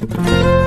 Música